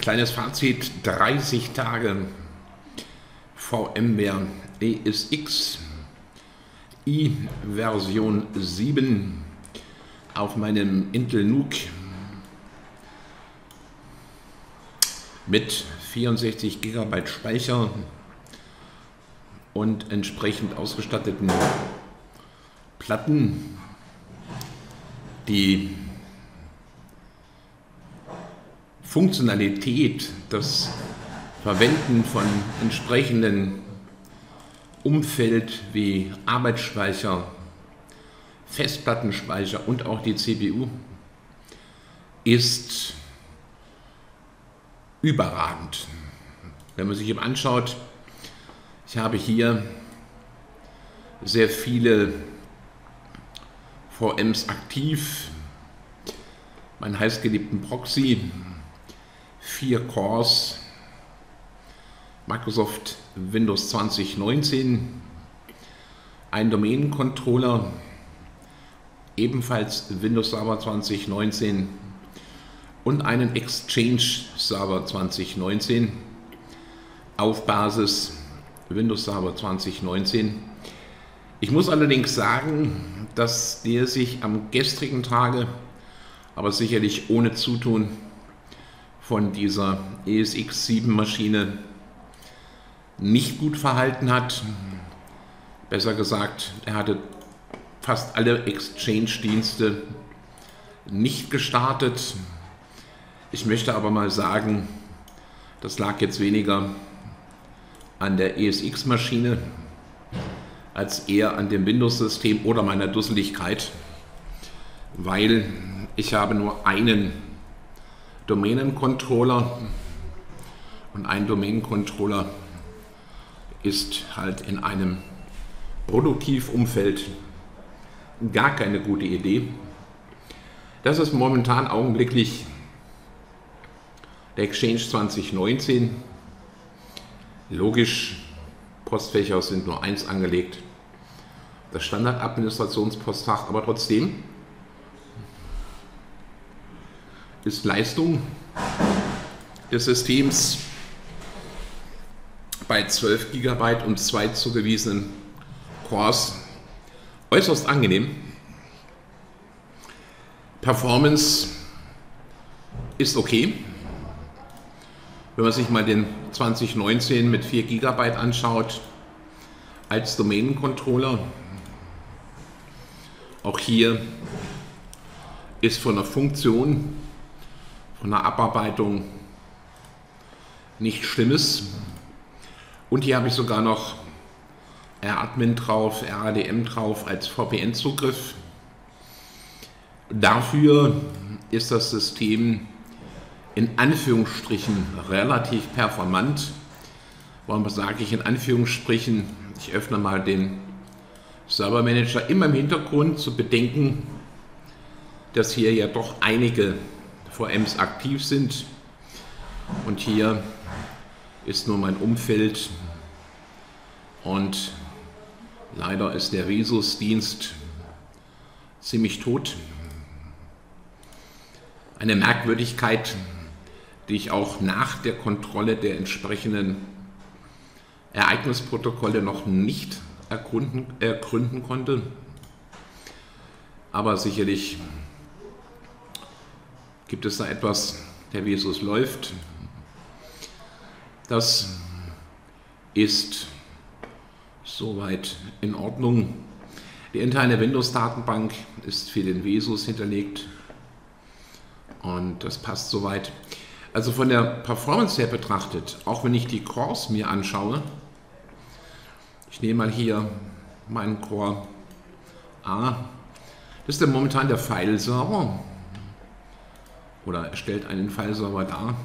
Kleines Fazit, 30 Tage VMware ESX i Version 7 auf meinem Intel NUC mit 64 GB Speicher und entsprechend ausgestatteten Platten, die Funktionalität, das Verwenden von entsprechenden Umfeld wie Arbeitsspeicher, Festplattenspeicher und auch die CPU ist überragend. Wenn man sich eben anschaut, ich habe hier sehr viele VMs aktiv, meinen heißgeliebten Proxy, vier Cores, Microsoft Windows 2019, ein Domänencontroller, ebenfalls Windows Server 2019 und einen Exchange Server 2019 auf Basis Windows Server 2019. Ich muss allerdings sagen, dass der sich am gestrigen Tage, aber sicherlich ohne Zutun von dieser ESX 7 Maschine nicht gut verhalten hat. Besser gesagt, er hatte fast alle Exchange-Dienste nicht gestartet. Ich möchte aber mal sagen, das lag jetzt weniger an der ESX-Maschine als eher an dem Windows-System oder meiner Dusseligkeit, weil ich habe nur einen Domänencontroller und ein Domänencontroller ist halt in einem Produktivumfeld gar keine gute Idee. Das ist momentan augenblicklich der Exchange 2019. Logisch, Postfächer sind nur eins angelegt. Das Standardadministrationspostfach, aber trotzdem ist Leistung des Systems bei 12 GB und zwei zugewiesenen Cores äußerst angenehm. Performance ist okay. Wenn man sich mal den 2019 mit 4 GB anschaut als Domänencontroller, auch hier ist von der Funktion, von der Abarbeitung nichts Schlimmes. Und hier habe ich sogar noch R-Admin drauf, RADM drauf als VPN-Zugriff. Dafür ist das System in Anführungsstrichen relativ performant. Warum sage ich in Anführungsstrichen? Ich öffne mal den Server Manager immer im Hintergrund zu bedenken, dass hier ja doch einige VMs aktiv sind. Und hier ist nur mein Umfeld und leider ist der Resus-Dienst ziemlich tot. Eine Merkwürdigkeit, die ich auch nach der Kontrolle der entsprechenden Ereignisprotokolle noch nicht ergründen, ergründen konnte. Aber sicherlich gibt es da etwas, der Vesus läuft. Das ist soweit in Ordnung. Die interne Windows-Datenbank ist für den Vesus hinterlegt und das passt soweit. Also von der Performance her betrachtet, auch wenn ich die Cores mir anschaue, ich nehme mal hier meinen Core A, das ist dann momentan der File-Server oder er stellt einen File-Server dar.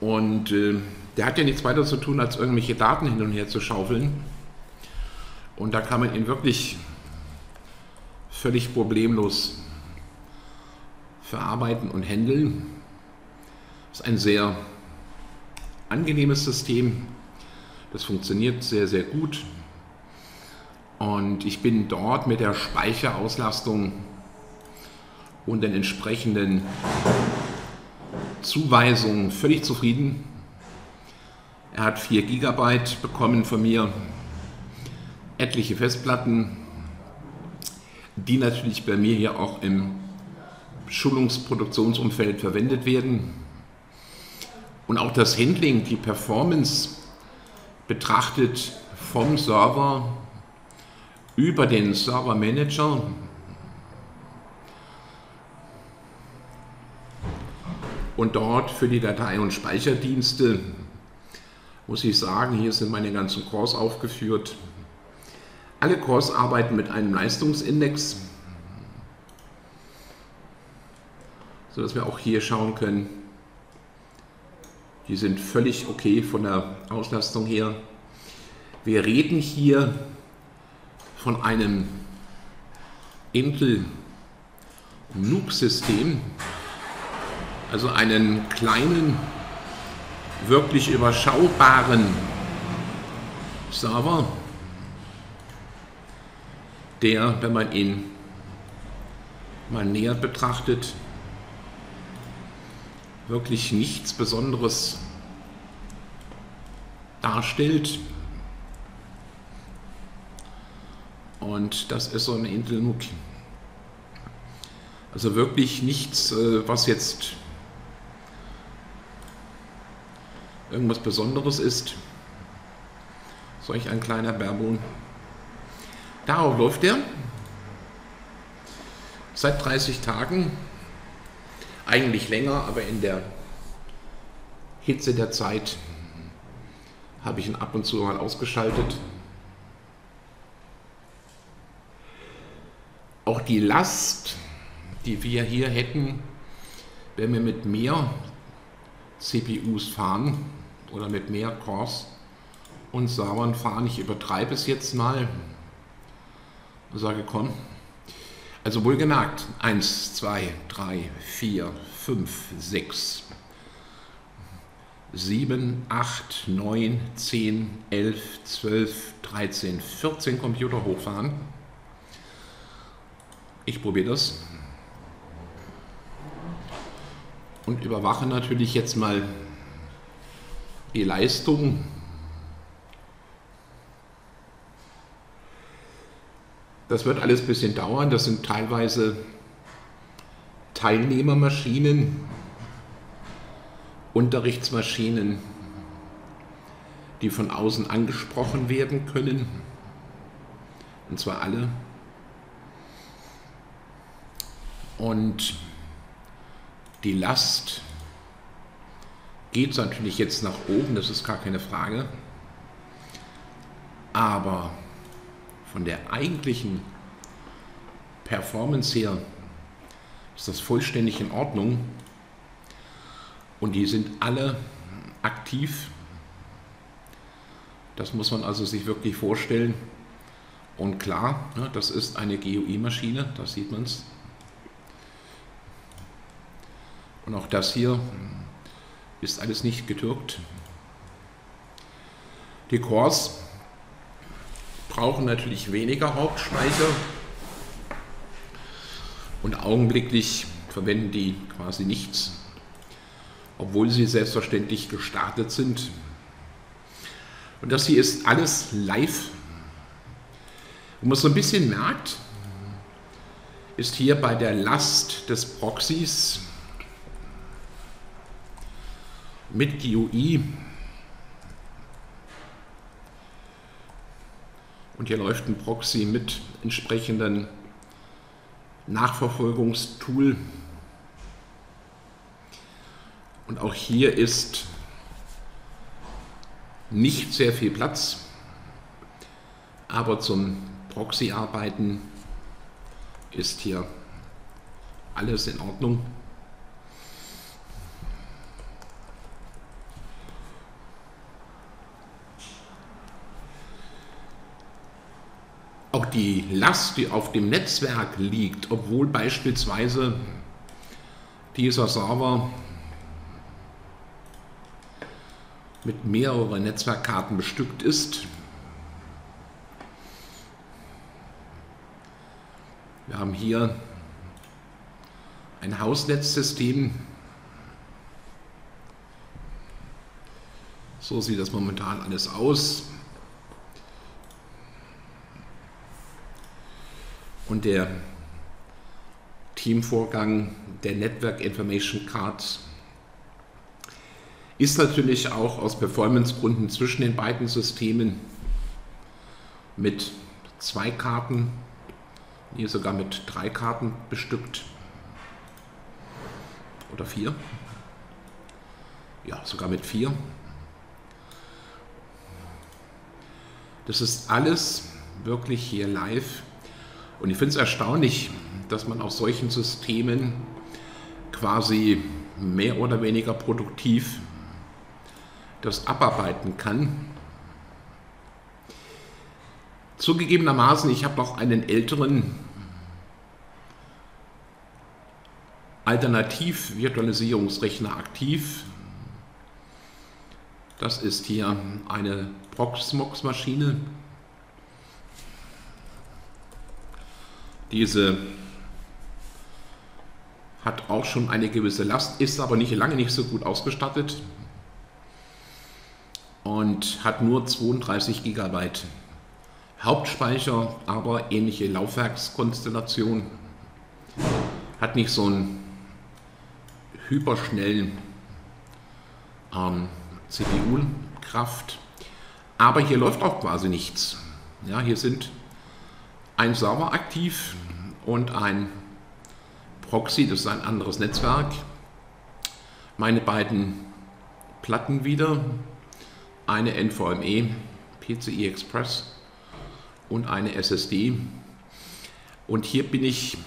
Und äh, der hat ja nichts weiter zu tun, als irgendwelche Daten hin und her zu schaufeln. Und da kann man ihn wirklich völlig problemlos verarbeiten und handeln. Das ist ein sehr angenehmes System. Das funktioniert sehr, sehr gut. Und ich bin dort mit der Speicherauslastung und den entsprechenden Zuweisungen völlig zufrieden. Er hat 4 GB bekommen von mir, etliche Festplatten, die natürlich bei mir hier auch im Schulungsproduktionsumfeld verwendet werden. Und auch das Handling, die Performance betrachtet vom Server über den Server Manager und dort für die Datei- und Speicherdienste muss ich sagen, hier sind meine ganzen Cores aufgeführt. Alle Cores arbeiten mit einem Leistungsindex, sodass wir auch hier schauen können, die sind völlig okay von der Auslastung her. Wir reden hier von einem Intel NUC-System, also einen kleinen, wirklich überschaubaren Server, der, wenn man ihn mal näher betrachtet, wirklich nichts Besonderes darstellt. Und das ist so ein Intel NUC. Also wirklich nichts, äh, was jetzt irgendwas Besonderes ist. Solch ein kleiner Barebone. Darauf läuft er. Seit 30 Tagen. Eigentlich länger, aber in der Hitze der Zeit habe ich ihn ab und zu mal ausgeschaltet. Auch die Last, die wir hier hätten, wenn wir mit mehr CPUs fahren oder mit mehr Cores und Servern fahren, ich übertreibe es jetzt mal und sage, komm, also wohlgemerkt, 1, 2, 3, 4, 5, 6, 7, 8, 9, 10, 11, 12, 13, 14 Computer hochfahren. Ich probiere das. Und überwache natürlich jetzt mal die Leistung. Das wird alles ein bisschen dauern. Das sind teilweise Teilnehmermaschinen, Unterrichtsmaschinen, die von außen angesprochen werden können. Und zwar alle. Und die Last geht natürlich jetzt nach oben, das ist gar keine Frage. Aber von der eigentlichen Performance her ist das vollständig in Ordnung. Und die sind alle aktiv. Das muss man also sich wirklich vorstellen. Und klar, ne, das ist eine GUI-Maschine, da sieht man es. Und auch das hier ist alles nicht getürkt. Die Cores brauchen natürlich weniger Hauptspeicher und augenblicklich verwenden die quasi nichts, obwohl sie selbstverständlich gestartet sind. Und das hier ist alles live. Wo man so ein bisschen merkt, ist hier bei der Last des Proxys mit GUI. Und hier läuft ein Proxy mit entsprechenden Nachverfolgungstool. Und auch hier ist nicht sehr viel Platz, aber zum Proxy-Arbeiten ist hier alles in Ordnung. die Last, die auf dem Netzwerk liegt, obwohl beispielsweise dieser Server mit mehreren Netzwerkkarten bestückt ist. Wir haben hier ein Hausnetzsystem. So sieht das momentan alles aus. Und der Teamvorgang der Network Information Cards ist natürlich auch aus Performancegründen zwischen den beiden Systemen mit zwei Karten, hier sogar mit drei Karten bestückt. Oder vier. Ja, sogar mit vier. Das ist alles wirklich hier live. Und ich finde es erstaunlich, dass man auf solchen Systemen quasi mehr oder weniger produktiv das abarbeiten kann. Zugegebenermaßen, ich habe noch einen älteren Alternativ-Virtualisierungsrechner aktiv. Das ist hier eine Proxmox-Maschine. Diese hat auch schon eine gewisse Last, ist aber nicht lange nicht so gut ausgestattet und hat nur 32 GB Hauptspeicher, aber ähnliche Laufwerkskonstellation. Hat nicht so einen hyperschnellen ähm, CPU-Kraft, aber hier läuft auch quasi nichts. Ja, hier sind ein Server aktiv und ein Proxy, das ist ein anderes Netzwerk. Meine beiden Platten wieder, eine NVMe PCI Express und eine SSD. Und hier bin ich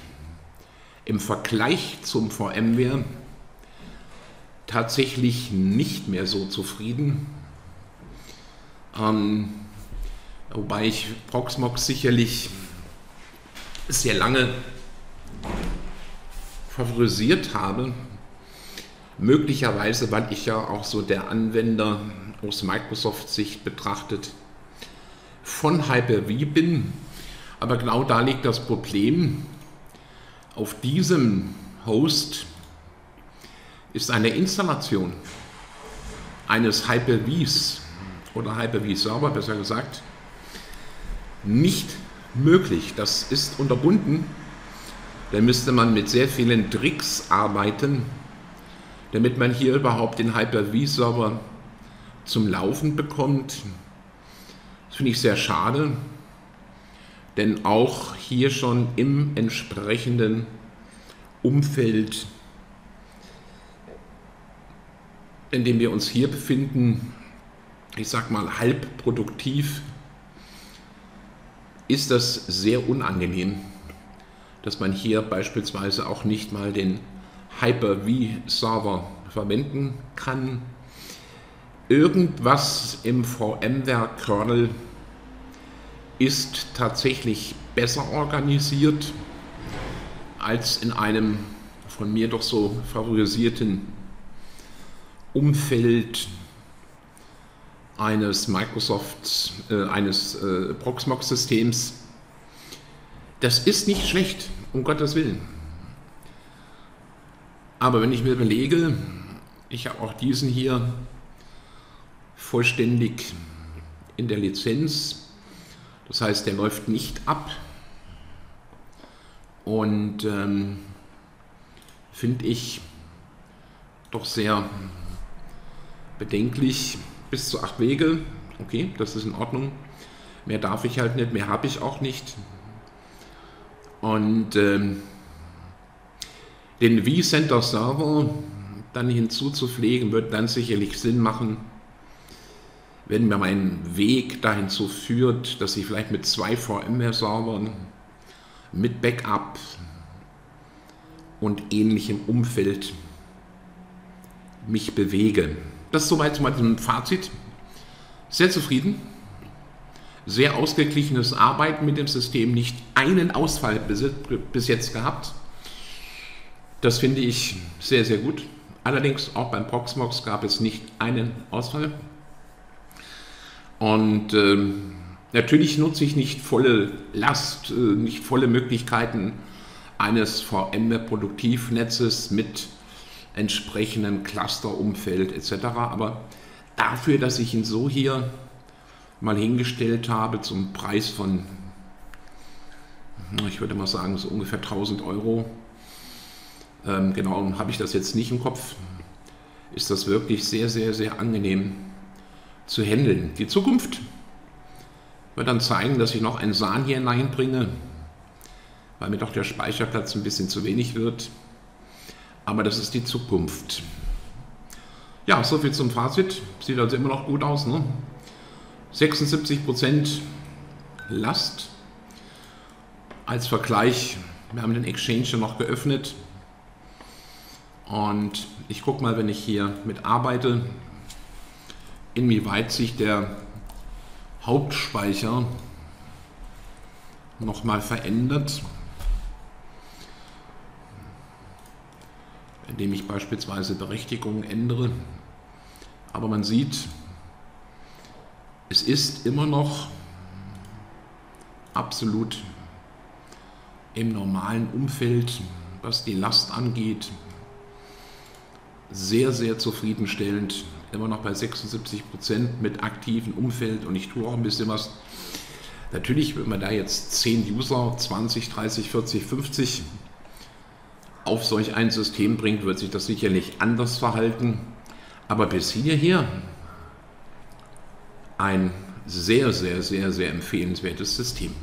im Vergleich zum VMware tatsächlich nicht mehr so zufrieden. Ähm, wobei ich Proxmox sicherlich sehr lange favorisiert habe. Möglicherweise, weil ich ja auch so der Anwender aus Microsoft-Sicht betrachtet von Hyper-V bin. Aber genau da liegt das Problem. Auf diesem Host ist eine Installation eines Hyper-Vs oder Hyper-V-Server, besser gesagt, nicht möglich. Das ist unterbunden. Da müsste man mit sehr vielen Tricks arbeiten, damit man hier überhaupt den Hyper-V-Server zum Laufen bekommt. Das finde ich sehr schade, denn auch hier schon im entsprechenden Umfeld, in dem wir uns hier befinden, ich sag mal halb produktiv, ist das sehr unangenehm, dass man hier beispielsweise auch nicht mal den Hyper-V-Server verwenden kann. Irgendwas im VMware-Kernel ist tatsächlich besser organisiert als in einem von mir doch so favorisierten Umfeld eines Microsoft, äh, eines äh, Proxmox-Systems. Das ist nicht schlecht, um Gottes Willen. Aber wenn ich mir überlege, ich habe auch diesen hier vollständig in der Lizenz. Das heißt, der läuft nicht ab. Und ähm, finde ich doch sehr bedenklich. Bis zu acht Wege, okay, das ist in Ordnung. Mehr darf ich halt nicht, mehr habe ich auch nicht. Und ähm, den vCenter Server dann hinzuzupflegen, wird dann sicherlich Sinn machen wenn mir mein Weg dahin so führt, dass ich vielleicht mit zwei VMware-Servern, mit Backup und ähnlichem Umfeld mich bewege. Das ist soweit zu meinem Fazit. Sehr zufrieden, sehr ausgeglichenes Arbeiten mit dem System, nicht einen Ausfall bis, jetzt gehabt. Das finde ich sehr, sehr gut. Allerdings auch beim Proxmox gab es nicht einen Ausfall. Und ähm, natürlich nutze ich nicht volle Last, äh, nicht volle Möglichkeiten eines VMware-Produktivnetzes mit entsprechendem Clusterumfeld etc. Aber dafür, dass ich ihn so hier mal hingestellt habe zum Preis von, ich würde mal sagen, so ungefähr 1000 Euro. Ähm, genau, habe ich das jetzt nicht im Kopf. Ist das wirklich sehr, sehr, sehr angenehm zu handeln. Die Zukunft wird dann zeigen, dass ich noch ein Sahn hier hineinbringe, weil mir doch der Speicherplatz ein bisschen zu wenig wird. Aber das ist die Zukunft. Ja, soviel zum Fazit. Sieht also immer noch gut aus. Ne? 76% Last. Als Vergleich, wir haben den Exchange noch geöffnet. Und ich gucke mal, wenn ich hier mit arbeite, inwieweit sich der Hauptspeicher nochmal verändert. Indem ich beispielsweise Berechtigungen ändere. Aber man sieht, es ist immer noch absolut im normalen Umfeld, was die Last angeht, sehr, sehr zufriedenstellend. Immer noch bei 76 Prozent mit aktivem Umfeld und ich tue auch ein bisschen was. Natürlich, wenn man da jetzt 10 User, 20, 30, 40, 50 auf solch ein System bringt, wird sich das sicherlich anders verhalten. Aber bis hierher ein sehr, sehr, sehr, sehr empfehlenswertes System.